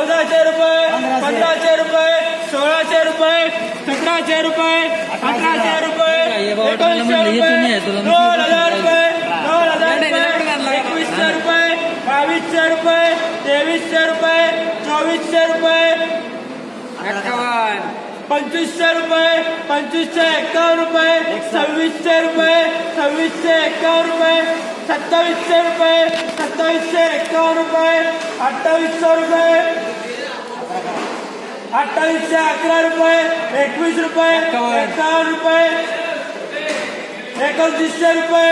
चौदाशे रुपये पंधराशे रुपये सोळाशे रुपये सतराशे रुपये अठराशे रुपये एकोणीसशे रुपये दोन हज़ार रुपये दोन हज़ार रुपये एकवीसशे रुपये बावीसशे रुपये तेवीसशे रुपये चोवीसशे रुपये पंचवीसशे रुपये पंचवीसशे एकावन्न रुपये सव्वीसशे रुपये सव्वीसशे एकावन्न रुपये सत्तावीसशे रुपये सत्तावीसशे एकावन्न रुपये अठ्ठावीसशे रुपये अठ्ठावीसशे अकरा रुपये एकवीस रुपये एकावन्न रुपये एकोणतीसशे रुपये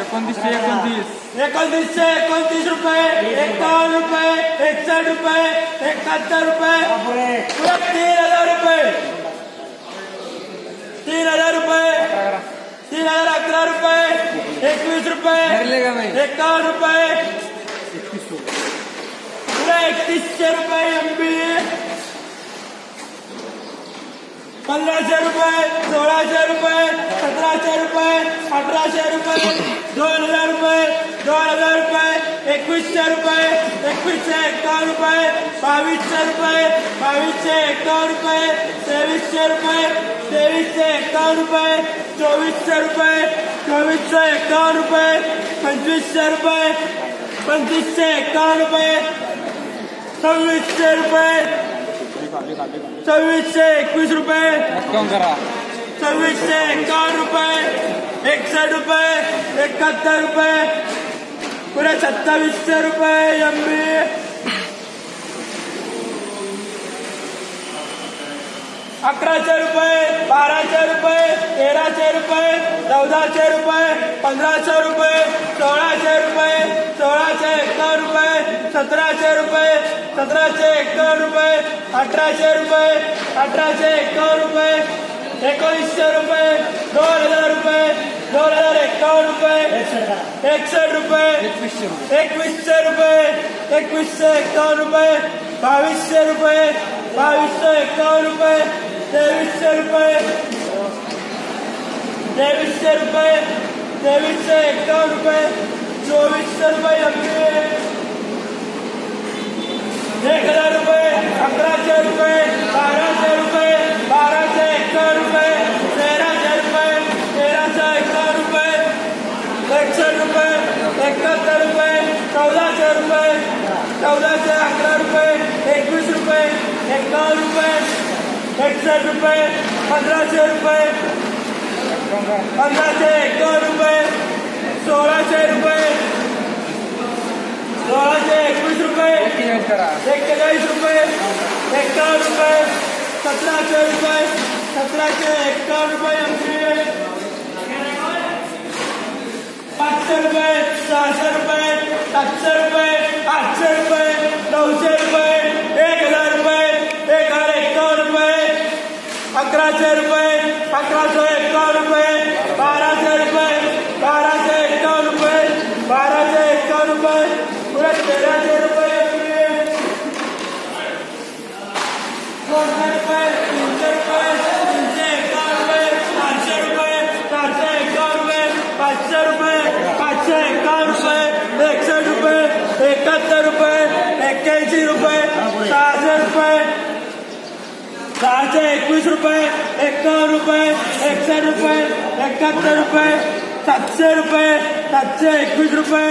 एकोणतीसशे एकोणतीस एकोणतीसशे एकोणतीस रुपये एकावन्न रुपये एकसष्ट रुपये एकाहत्तर रुपये तीन हज़ार रुपये तीन हज़ार रुपये तीन हज़ार अकरा रुपये एकवीस रुपये एकावन्न रुपये एकतीसशे रुपये एम बी पंधराशे रुपये, सोळाशे रुपये रुपए रुपये, अठराशे रुपये, दोन हज़ार रुपये, दोन हज़ार रुपये, एकवीसशे रुपए एकवीसशे एकावन्न रुपये, बावीसशे रुपये, बावीसशे एकावन्न रुपये, तेवीसशे रुपये, तेवीसशे एकावन्न रुपये, चोवीसशे रुपये, चोवीसशे एकावन्न रुपये, पंचवीसशे रुपये रुपए एकावन्न रुपये, सव्वीसशे रुपये सव्वीसशे एकवीस रुपये करा सव्वीसशे एकावन्न रुपये एकसष्ट रुपये एकाहत्तर रुपये पुरे सत्तावीसशे रुपये एम बी। अकराशे रुपये बाराशे रुपये तेराशे रुपये चौदाशे रुपये पंधराशे रुपये सोळाशे रुपये सोळाशे एकावन्न रुपये सतराशे रुपये सतराशे एकावन्न रुपये अठराशे रुपये अठराशे एकावन्न रुपये एकोणीसशे रुपये दोन हज़ार रुपये दोन हज़ार एकावन्न रुपये एकसष्ट रुपये एकवीसशे रुपये एकवीसशे एकावन्न रुपये बावीसशे रुपये बावीसशे एकावन्न रुपये तेवीसशे रुपये तेवीसशे रुपये तेवीसशे एकावन्न रुपये चोवीसशे रुपये एक रुपये, एकाहत्तर रुपये, चौदाशे रुपये, चौदाशे अकरा रुपये, एकवीस रुपये, एकावन्न रुपये एकसष्ट रुपये, पंधराशे रुपये, पंधराशे एकावन्न रुपये, सोळाशे रुपये, सोळाशे एकवीस रुपये, एक्केचाळीस रुपये, एकावन्न रुपये, सतराशे रुपये, सतराशे एकावन्न रुपये पाचशे रुपये सहाशे रुपये सातशे रुपये आठशे एक हज़ार एक हज़ार अकराशे रुपये अकराशे एकावन्न रुपये बाराशे रुपये बाराशे एकावन्न रुपये बाराशे एकावन्न रुपये पुढे तेराशे रुपये दोनशे रुपये तीनशे रुपये तीनशे एकावन्न रुपये चारशे रुपये चारशे एकावन्न रुपये पाचशे रुपये पाचशे एकावन्न रुपये एकसष्ट रुपये एकाहत्तर रुपये एक्क्याऐंशी रुपये सहाशे रुपये सहाशे एकवीस रुपये एकावन्न रुपये एकसष्ट रुपये एकाहत्तर रुपये सातशे रुपये सातशे एकवीस रुपये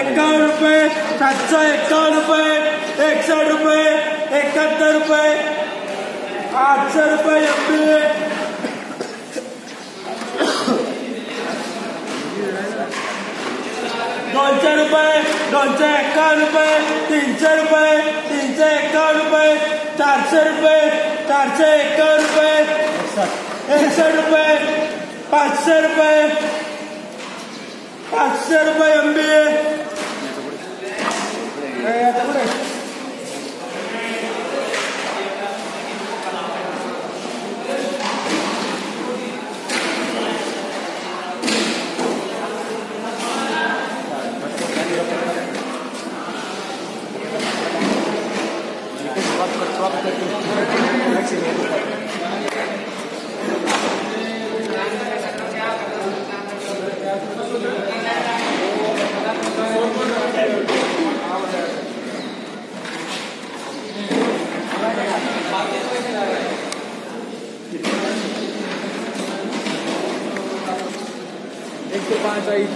एकावन्न रुपये सातशे एकावन्न रुपये एकसष्ट रुपये एकाहत्तर रुपये आठशे रुपये एम बी दोनशे रुपये दोनशे एकावन्न रुपये तीनशे रुपये तीनशे एकावन्न रुपये चारशे रुपये चारशे एकावन्न रुपये एकसष्ट रुपये पाचशे रुपये पाचशे रुपये एम बी एक सौ पाँच आई।